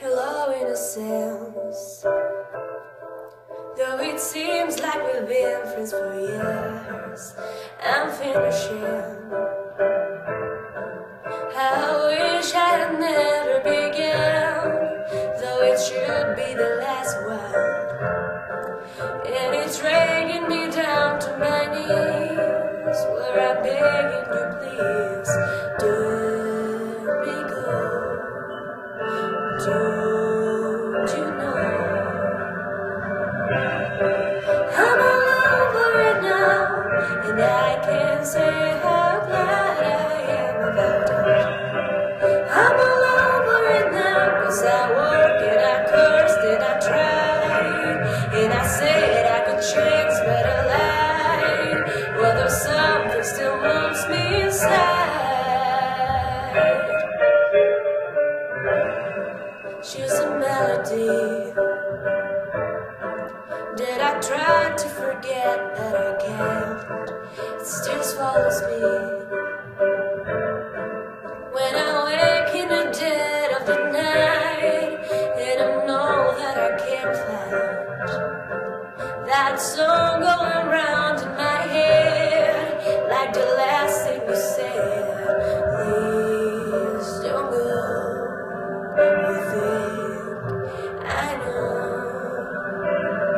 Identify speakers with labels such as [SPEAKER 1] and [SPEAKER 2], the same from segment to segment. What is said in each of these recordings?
[SPEAKER 1] Hello, innocence. Though it seems like we've been friends for years, I'm finishing. I wish I had never begun, though it should be the last one. And it's dragging me down to my knees, where I'm begging She's a melody that I try to forget that I can't. It still swallows me. When I wake in the dead of the night and I know that I can't find that song.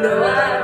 [SPEAKER 1] No, I